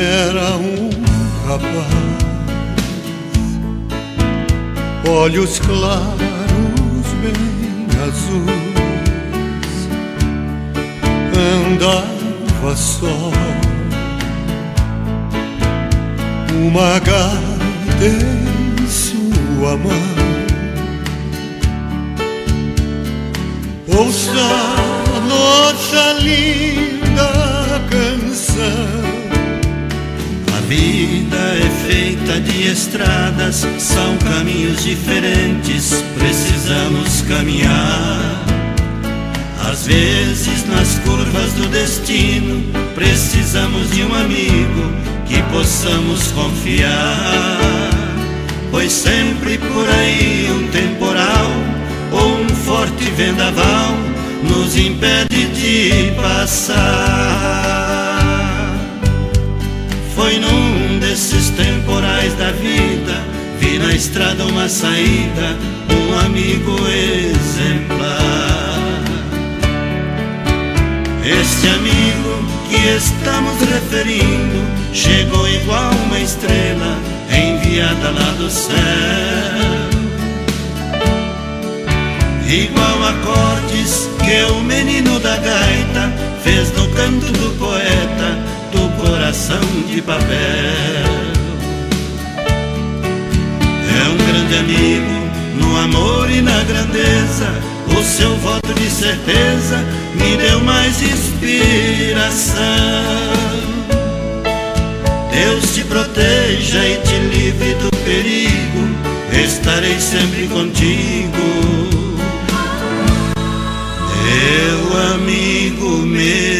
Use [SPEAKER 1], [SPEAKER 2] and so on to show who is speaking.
[SPEAKER 1] era um rapaz, olhos claros, bem azuis, andava só, uma gata em sua mão. Ouça nossa
[SPEAKER 2] língua é feita de estradas, são caminhos diferentes, precisamos caminhar. Às vezes, nas curvas do destino, precisamos de um amigo que possamos confiar. Pois sempre por aí um temporal ou um forte vendaval nos impede de passar. Estrada uma saída, um amigo exemplar. Este amigo que estamos referindo chegou igual uma estrela enviada lá do céu. Igual acordes que o menino da gaita fez no canto do poeta do coração de papel. Grande amigo no amor e na grandeza. O seu voto de certeza me deu mais inspiração. Deus te proteja e te livre do perigo. Estarei sempre contigo meu amigo meu.